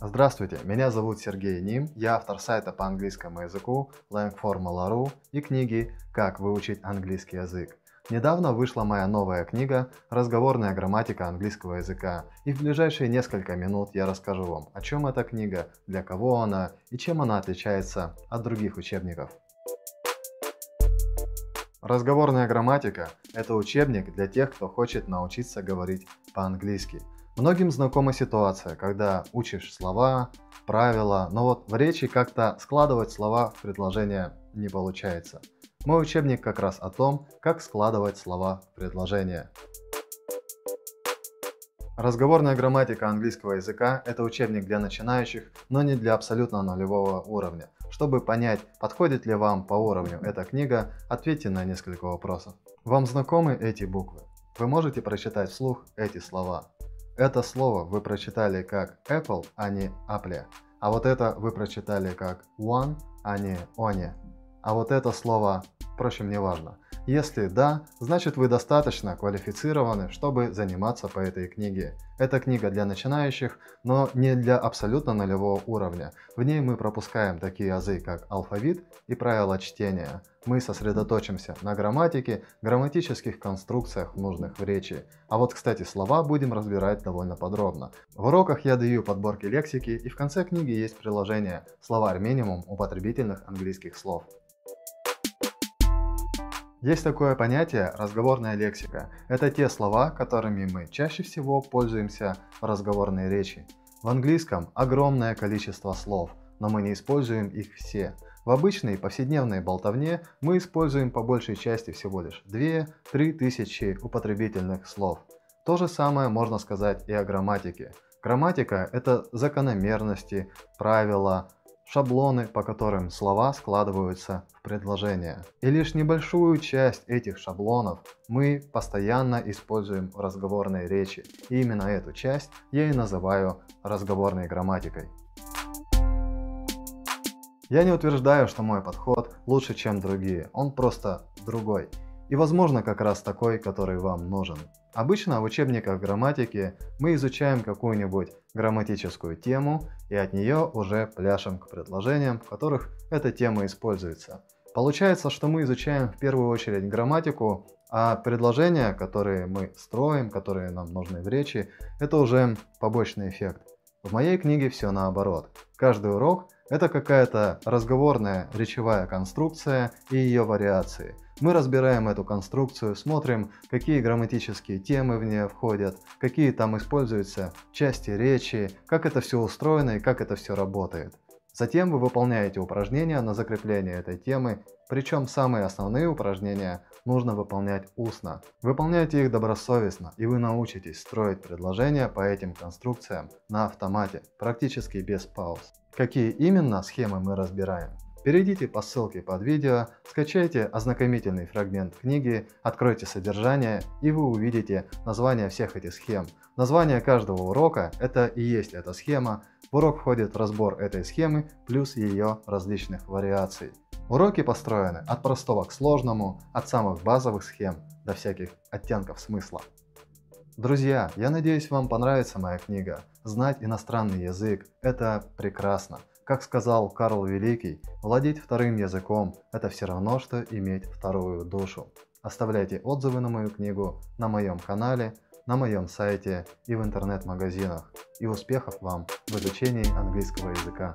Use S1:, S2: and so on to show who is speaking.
S1: Здравствуйте, меня зовут Сергей Ним, я автор сайта по английскому языку langformula.ru и книги «Как выучить английский язык». Недавно вышла моя новая книга «Разговорная грамматика английского языка», и в ближайшие несколько минут я расскажу вам, о чем эта книга, для кого она и чем она отличается от других учебников. Разговорная грамматика – это учебник для тех, кто хочет научиться говорить по-английски. Многим знакома ситуация, когда учишь слова, правила, но вот в речи как-то складывать слова в предложение не получается. Мой учебник как раз о том, как складывать слова в предложения. Разговорная грамматика английского языка – это учебник для начинающих, но не для абсолютно нулевого уровня. Чтобы понять, подходит ли вам по уровню эта книга, ответьте на несколько вопросов. Вам знакомы эти буквы? Вы можете прочитать вслух эти слова. Это слово вы прочитали как apple, а не apple. А вот это вы прочитали как one, а не one. А вот это слово, впрочем, не важно. Если да, значит вы достаточно квалифицированы, чтобы заниматься по этой книге. Эта книга для начинающих, но не для абсолютно нулевого уровня. В ней мы пропускаем такие азы, как алфавит и правила чтения. Мы сосредоточимся на грамматике, грамматических конструкциях, нужных в речи. А вот, кстати, слова будем разбирать довольно подробно. В уроках я даю подборки лексики и в конце книги есть приложение «Словарь минимум употребительных английских слов». Есть такое понятие «разговорная лексика». Это те слова, которыми мы чаще всего пользуемся в разговорной речи. В английском огромное количество слов, но мы не используем их все. В обычной повседневной болтовне мы используем по большей части всего лишь 2-3 тысячи употребительных слов. То же самое можно сказать и о грамматике. Грамматика – это закономерности, правила, шаблоны, по которым слова складываются в предложения. И лишь небольшую часть этих шаблонов мы постоянно используем в разговорной речи. И именно эту часть я и называю разговорной грамматикой. Я не утверждаю, что мой подход лучше, чем другие, он просто другой. И возможно как раз такой, который вам нужен. Обычно в учебниках грамматики мы изучаем какую-нибудь грамматическую тему и от нее уже пляшем к предложениям, в которых эта тема используется. Получается, что мы изучаем в первую очередь грамматику, а предложения, которые мы строим, которые нам нужны в речи, это уже побочный эффект. В моей книге все наоборот. Каждый урок – это какая-то разговорная речевая конструкция и ее вариации – мы разбираем эту конструкцию, смотрим, какие грамматические темы в нее входят, какие там используются части речи, как это все устроено и как это все работает. Затем вы выполняете упражнения на закрепление этой темы, причем самые основные упражнения нужно выполнять устно. Выполняйте их добросовестно, и вы научитесь строить предложения по этим конструкциям на автомате, практически без пауз. Какие именно схемы мы разбираем? Перейдите по ссылке под видео, скачайте ознакомительный фрагмент книги, откройте содержание и вы увидите название всех этих схем. Название каждого урока – это и есть эта схема. В урок входит разбор этой схемы плюс ее различных вариаций. Уроки построены от простого к сложному, от самых базовых схем до всяких оттенков смысла. Друзья, я надеюсь вам понравится моя книга. Знать иностранный язык – это прекрасно. Как сказал Карл Великий, владеть вторым языком – это все равно, что иметь вторую душу. Оставляйте отзывы на мою книгу на моем канале, на моем сайте и в интернет-магазинах. И успехов вам в изучении английского языка!